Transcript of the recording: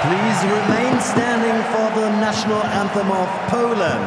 Please remain standing for the national anthem of Poland.